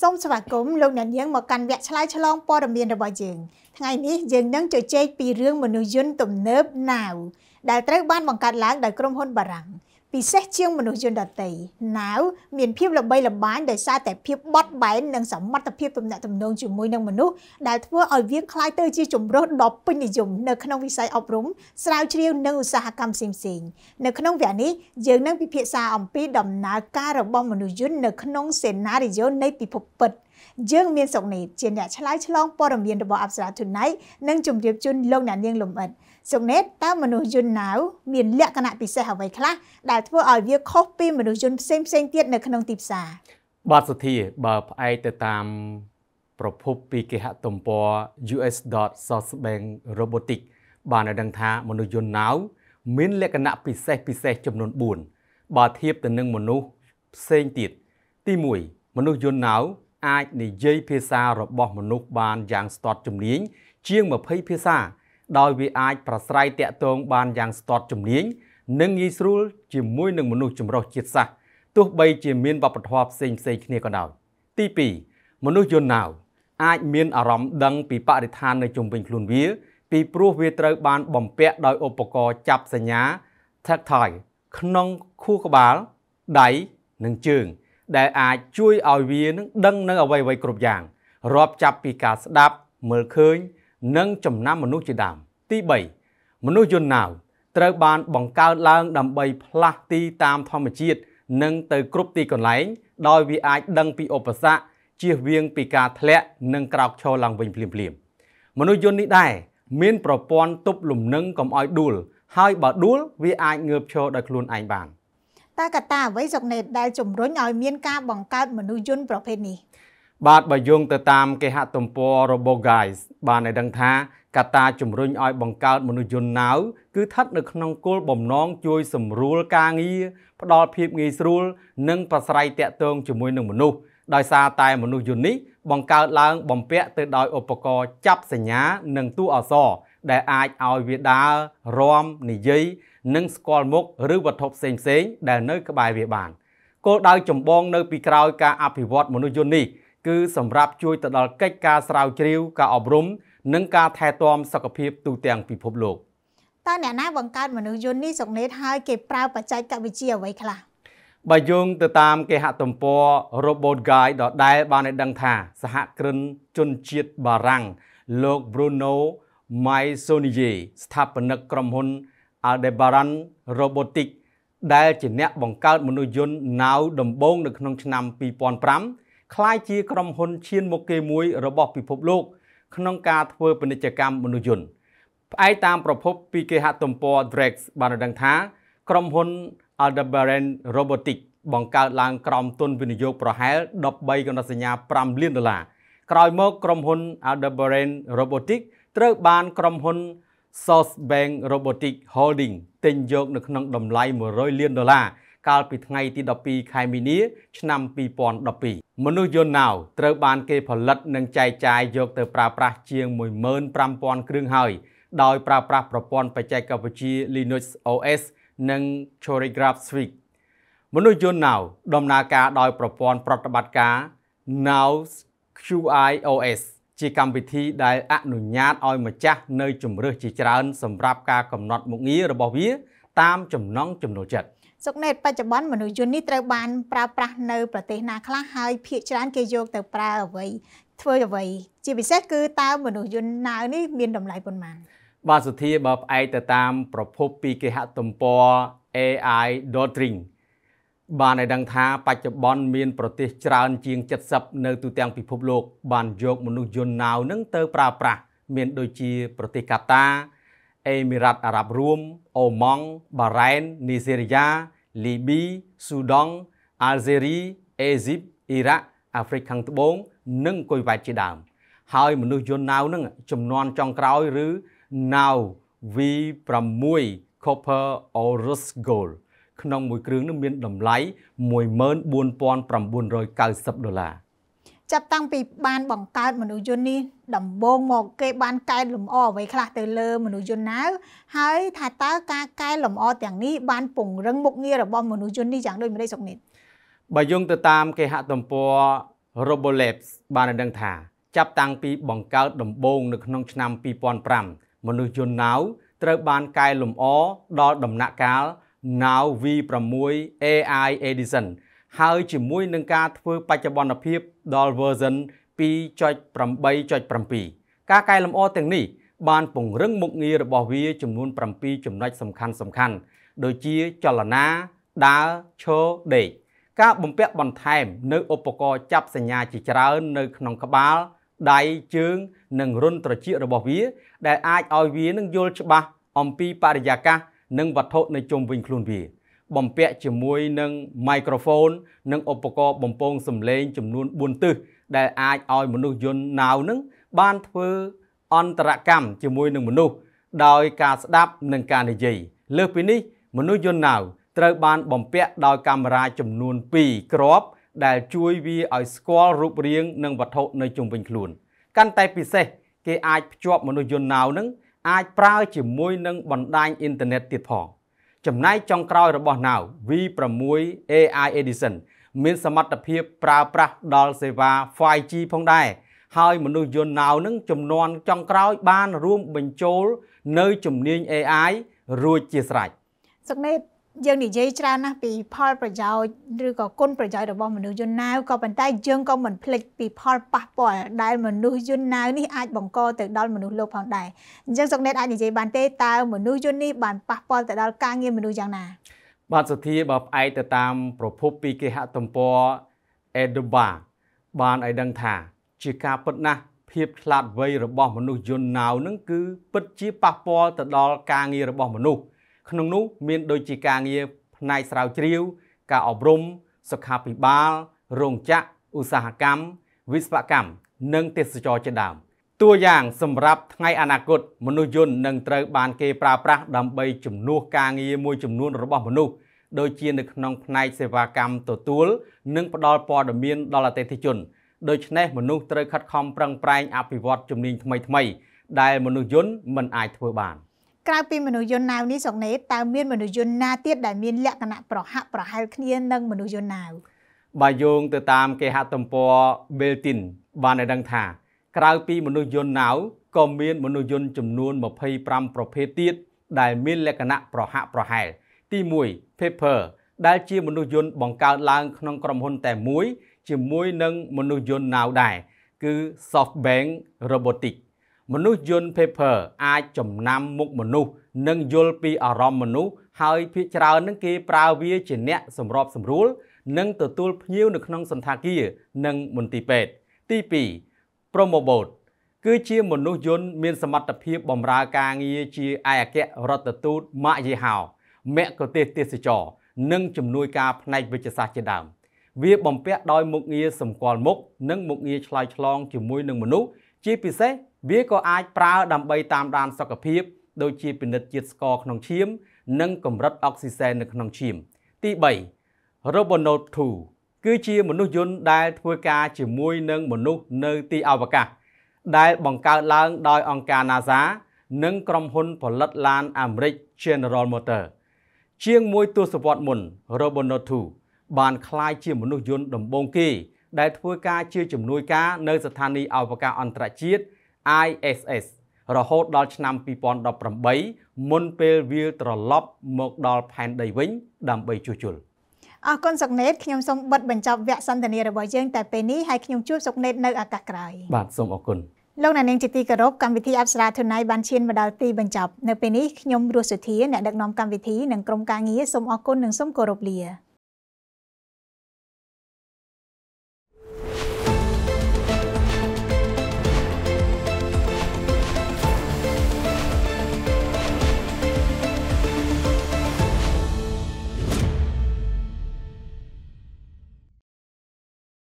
សូមស្វាគមន៍លោកអ្នកនាងមកកាន់វគ្គឆ្លើយឆ្លងព័ត៌មានរបស់យើងថ្ងៃនេះយើងនឹងជជែកពីរឿងមនុស្សយន្តទំនើប Now ដែលត្រូវបានបង្កើតឡើងដោយក្រុមហ៊ុនបារាំង ពិសេសជាងមនុស្សយន្តដតីណាវមានភាពល្បីល្បាញដោយសារតែភាពបត់បែននិងសមត្ថភាពទំនាក់ទំនងជាមួយនឹងមនុស្សដែលធ្វើឲ្យវាคล้ายទៅជាជំរើសដ៏ពេញនិយមនៅក្នុងវិស័យអប់រំស្រាវជ្រាវនិងឧស្សាហកម្មផ្សេងៗនៅក្នុងវគ្គនេះយើងនឹងពិភាក្សាអំពីដំណើរការរបស់មនុស្សយន្តនៅក្នុងសេណារីយ៉ូនៃពិភពពិត យើងមានសុកនេះជាអ្នកឆ្លើយឆ្លងព័ត៌មានរបស់អប្សរា Tonight និងជម្រាបជូនលោកអ្នកនាងលំអិតសុកណេតតើមនុស្សយន្តណាវមានលក្ខណៈពិសេសអ្វីខ្លះដែលធ្វើឲ្យវាខុសពីមនុស្សយន្តផ្សេងផ្សេងទៀតនៅក្នុងទីផ្សារបាទសុធាបើផ្អែកទៅតាមប្រភពពីគេហទំព័រ us.sourcebank robotic បានឲ្យដឹងថាមនុស្សយន្តណាវមានលក្ខណៈពិសេសពិសេសចំនួន4បើធៀបទៅនឹងមនុស្សផ្សេងទៀតទី1មនុស្សយន្តណាវ អាចនិយាយភាសារបស់មនុស្សបានយ៉ាងស្ទាត់ជំនាញជាង20ភាសា ដោយវាអាចប្រស្រ័យតាក់ទងបានយ៉ាងស្ទាត់ជំនាញនិងងាយស្រួលជាមួយនឹងមនុស្សចម្រុះជាតិសាសន៍ទោះបីជាមានវប្បធម៌ផ្សេងផ្សេងគ្នាក៏ដោយទី2មនុស្សយន្តណាវអាចមានអារម្មណ៍ដឹងពីបរិស្ថាននៅជុំវិញខ្លួនវា ពីព្រោះវាត្រូវបានបំពាក់ដោយឧបករណ៍ចាប់សញ្ញា tactile ក្នុងខួរក្បាលដៃនិងជើង ដែលអាចជួយឲ្យវានឹងដឹងនៅអ្វីៗគ្រប់យ៉ាងរាប់ចាប់ពីការស្ដាប់មើលឃើញ និងចំណាំមនុស្សជាដើមទី3មនុស្សយន្តណាវត្រូវបានបង្កើតឡើងដើម្បីផ្លាស់ទីតាមធម្មជាតិនិងទៅគ្រប់ទីកន្លែង ដោយវាអាចដឹងពីឧបសគ្គជៀសវាងពីការធ្លាក់និងក្រោកឈរឡើងវិញភ្លាមៗមនុស្សយន្តនេះដែរមានប្រព័ន្ធទប់លំនឹងកុំឲ្យដួល ហើយបើដួលវាអាចងើបឈរដោយខ្លួនឯងបាន តើកត្តាអ្វីសុកណេតដែលជំរុញឲ្យមានការបង្កើតមនុស្សយន្តប្រភេទនេះបាទបើយោងទៅតាមគេហទំព័រ RoboGuys បានឲ្យដឹងថាកត្តាជំរុញឲ្យបង្កើតមនុស្សយន្តណាវគឺស្ថិតនៅក្នុងគោលបំណងជួយសម្រួលការងារផ្ដល់ភាពងាយស្រួល និងប្រស្រ័យតាក់ទងជាមួយនឹងមនុស្សដោយសារតែមនុស្សយន្តនេះបង្កើតឡើងបំពាក់ទៅដោយឧបករណ៍ចាប់សញ្ញានិងតួអក្សរ ដែលអាចឲ្យវាដើររាំនិយាយនិងស្គាល់មុខឬវត្ថុផ្សេងៗដែលនៅក្បែរវាបានគោលដៅចម្បងនៅពីក្រោយការអភិវឌ្ឍមនុស្សយន្តនេះគឺសម្រាប់ជួយទៅដល់កិច្ចការស្រាវជ្រាវការអប់រំ និងការថែទាំសុខភាពទូទាំងពិភពលោកតើអ្នកណាបង្កើតមនុស្សយន្តនេះសុកនេតហើយគេប្រើបច្ចេកវិទ្យាអ្វីខ្លះបើយោងទៅតាមគេហទំព័រ Robot Guide ដដែលបានឲ្យដឹងថាសហគ្រិនជនជាតិបារាំងលោក Bruno Maisonier ស្ថាបនិកក្រុមហ៊ុន Aldebaran Robotics ដែលជាអ្នកបង្កើតមនុស្សយន្ត Now ដំបូងនៅក្នុងឆ្នាំ2005คล้ายជាក្រុមហ៊ុនឈានមុខគេមួយរបស់ពិភពលោក ក្នុងការធ្វើពាណិជ្ជកម្មមនុស្សយន្តផ្អែកតាមប្រភពពីគេហទំព័រ Drex បានដឹងថាក្រុមហ៊ុន Aldebaran Robotics បង្កើតឡើងក្រោមទុនវិនិយោគប្រហែល13កណ្ដាសញ្ញា5លានដុល្លារក្រោយមកក្រុមហ៊ុន Aldebaran Robotics ត្រូវបានក្រុមហ៊ុន SourceBank Robotics Holding ទិញយកនៅក្នុងតម្លៃ100លានដុល្លារកាលពីថ្ងៃទី12ខែមីនា ឆ្នាំ2012មនុស្សយន្តណាវត្រូវបានគេផលិតនិងចែកចាយយកទៅប្រើប្រាស់ជាង15000គ្រឿងហើយដោយប្រើប្រាស់ប្រព័ន្ធបច្ចេកវិទ្យា Linux OS និង Choreograph Suite មនុស្សយន្តណាវដំណើរការដោយប្រព័ន្ធប្រតិបត្តិការ Now QI OS ជាកម្មវិធីដែលអនុញ្ញាតឲ្យម្ចាស់នៅជំរើសជាច្រើនសម្រាប់ការកំណត់មុខងាររបស់វា តាមចំណង់ចំណូលចិត្តសុកណេតបច្ចុប្បន្នមនុស្សយន្តនេះត្រូវបានប្រើប្រាស់នៅប្រទេសណាខ្លះហើយភាគច្រើនគេយកទៅប្រើអ្វីធ្វើអ្វី ជាពិសេសគឺតើមនុស្សយន្តណានេះមានតម្លៃប៉ុន្មានបាទសុធាបើផ្អែកទៅតាមប្រភពពីគេហទំព័រ AI.Dotring បានឲ្យដឹងថាបច្ចុប្បន្នមានប្រទេសច្រើនជាង70នៅទូទាំងពិភពលោក បានយកមនុស្សយន្តណាវនឹងទៅប្រើប្រាស់មានដូចជាប្រទេសកាតាអេមីរ៉ាត់អារ៉ាប់រួមអូម៉ង់បារ៉ែននីសេរីយ៉ាលីប៊ីស៊ូដង់អាល់ហ្សេរីអេស៊ីបអ៊ីរ៉ាក់អាហ្វ្រិកខាងត្បូង និងកុយវ៉ែតជាដើម ហើយមនុស្សយន្តណាវនឹងចំនួនចុងក្រោយឬ Now V6 Copper Aorus Gold ក្នុងមួយគ្រឿងនឹងមានតម្លៃ14990ដុល្លារចាប់តាំងពីបានបង្កើតមនុស្សយន្តនេះដំបូងមកគេបានកែលម្អអ្វីខ្លះទៅលើមនុស្សយន្តណាវហើយថាតើការកែលម្អទាំងនេះបានពង្រឹងមុខងាររបស់មនុស្សយន្តនេះយ៉ាងដូចម្តេចសុកនិតបើយោងទៅតាមគេហទំព័រ Robolabs បានដឹងថា ចាប់តាំងពីបង្កើតដំបូងនៅក្នុងឆ្នាំ2005មនុស្សយន្ត Now ត្រូវបានកែលម្អដល់ដំណាក់កាល Now V6 AI Edition ហើយជាមួយនឹងការធ្វើបច្ចុប្បន្នភាពដល់ version 2.8.7ការកែលម្អទាំងនេះបានពង្រឹងមុខងាររបស់វាចំនួន7ចំណុចសំខាន់សំខាន់ដូចជាចលនាដើរឈរដេកការបំពាក់បន្ថែមនៅឧបករណ៍ចាប់សញ្ញាជាច្រើននៅក្នុងក្បាលដៃជើង និងរុនត្រចៀករបស់វា ដែលអាចឲ្យវានឹងយល់ច្បាស់អំពីបរិយាកាស និងវត្ថុនៅជុំវិញខ្លួនវាបំពាក់ជាមួយនឹងមីក្រូហ្វូននិងឧបករណ៍បំពងសំឡេងចំនួន4ទិសដែលអាចឲ្យមនុស្សយន្តណាវនឹងបានធ្វើអន្តរកម្មជាមួយនឹងមនុស្សដោយការស្ដាប់និងការនិយាយលើសពីនេះ មនុស្សយន្តណាវត្រូវបានបំពាក់ដោយកាមេរ៉ាចំនួន2គ្រាប់ដែលជួយវាឲ្យស្គាល់រូបរាង និងវត្ថុនៅជុំវិញខ្លួន កាន់តែពិសេសគេអាចភ្ជាប់មនុស្សយន្តណាវនឹង អាចប្រើជាមួយនឹងបណ្ដាញអ៊ីនធឺណិតទៀតផងចំណែកចុងក្រោយរបស់ Now V6 AI Edition មានសមត្ថភាពប្រើប្រាស់ដល់សេវា 5G ផងដែរហើយមនុស្សយន្ត Now នឹងចំនួនចុងក្រោយបានរួមបញ្ចូលនៅជំនាញ AI រួចជាស្រេចសុកណេត យើងនិយាយច្រើនណាស់ពីផលប្រយោជន៍ឬក៏គុណប្រយោជន៍របស់មនុស្សយន្តណាវក៏ប៉ុន្តែយើងក៏មិនភ្លេចពីផលប៉ះពាល់ដែលមនុស្សយន្តណាវនេះអាចបង្កទៅដល់មនុស្សលោកផងដែរអញ្ចឹងសុកណេតអាចនិយាយបានទេតើមនុស្សយន្តនេះបានប៉ះពាល់ទៅដល់ការងារមនុស្សយ៉ាងណាបាទសុធាបើផ្អែកទៅតាមប្រភពពីគេហទំព័រ Edba បានឲ្យដឹងថាជាការពិតណាស់ភាពឆ្លាតវៃរបស់មនុស្សយន្តណាវនឹងគឺពិតជាប៉ះពាល់ទៅដល់ការងាររបស់មនុស្ស ក្នុងនោះមានដូចជាការងារផ្នែកស្រាវជ្រាវ ការអប់រំសុខាភិបាលរោងចក្រឧស្សាហកម្មវិស្វកម្មនិងទេសចរជាដើមតួយ៉ាងសម្រាប់ថ្ងៃអនាគតមនុស្សយន្តនឹងត្រូវបានគេប្រើប្រាស់ដើម្បីជំនួសការងារមួយចំនួនរបស់មនុស្សដូចជានៅក្នុងផ្នែកសេវាកម្មទទួល និងផ្ដល់ព័ត៌មានដល់អតិថិជនដូច្នេះមនុស្សត្រូវខិតខំប្រឹងប្រែងអភិវឌ្ឍជំនាញថ្មីៗដែលមនុស្សយន្តមិនអាចធ្វើបាន ក្រៅពីមនុស្សយន្តណាវនេះសុកណេតតើមានមនុស្សយន្តណាទៀតដែលមានលក្ខណៈប្រហាក់ប្រហែលគ្នានឹងមនុស្សយន្តណាវបើយោងទៅតាមគេហទំព័រ Beltin បានឲ្យដឹងថា ក្រៅពីមនុស្សយន្តណាវក៏មានមនុស្សយន្តចំនួន25ប្រភេទទៀតដែលមានលក្ខណៈប្រហាក់ប្រហែល ទី1 Pepper ដែលជាមនុស្សយន្តបង្កើតឡើងក្នុងក្រុមហ៊ុនតែមួយ ជាមួយនឹងមនុស្សយន្តណាវដែរគឺ SoftBank Robotics មនុស្សយន្ត paper អាចចំណាំមុខមនុស្សនិងយល់ពីអារម្មណ៍មនុស្សហើយភាគច្រើននឹងគេប្រើវាជាអ្នកសម្របសម្រួល និងទទួលភ្ញៀវនៅក្នុងសន្តាគារនិងមន្ទីរពេទ្យទី2 Promobot គឺជាមនុស្សយន្តមានសមត្ថភាពបម្រើការងារជាឯកអគ្គរដ្ឋទូតម៉ាកយីហោមគ្គុទេសទេសចរនិងជំនួយការផ្នែកវិទ្យាសាស្ត្រជាដើមវាបំពាក់ដោយមុខងារសម្គាល់មុខនិងមុខងារឆ្លើយឆ្លងជាមួយនឹងមនុស្សជាពិសេសវាក៏អាចប្រើដើម្បីតាមដានសុខភាពដូចជាពិនិត្យជាតិស្ករក្នុងឈាម និងកម្រិតអុកស៊ីសែននៅក្នុងឈាម ទី3 Robonaut 2គឺជាមនុស្សយន្តដែលធ្វើការជាមួយនឹងមនុស្សនៅទីអវកាស ដែលបង្កើតឡើងដោយអង្គការ NASA និងក្រុមហ៊ុនផលិតឡានអាមេរិក General Motors ជាងមួយទសវត្សរ៍មុន Robonaut 2បានក្លាយជាមនុស្សយន្តដំបូងគេដែលធ្វើការជាជំនួយការនៅស្ថានីយអវកាសអន្តរជាតិ ISS រហូតដល់ឆ្នាំ2018មុនពេលវាត្រឡប់មកដល់ផែនដីវិញដើម្បីជួសជុលអរគុណសុកណេតខ្ញុំសូមបិទបញ្ចប់វគ្គសន្ទនារបស់យើងតែពេលនេះហើយខ្ញុំជួបសុកណេតនៅឱកាសក្រោយបាទសូមអរគុណលោកអ្នកនាងជាទីគោរពកម្មវិធីអប្សរាធន័យបានឈានមកដល់ទីបញ្ចប់នៅពេលនេះខ្ញុំរស់សុធាអ្នកដឹកនាំកម្មវិធីនិងក្រុមការងារសូមអរគុណនិងសូមគោរពលា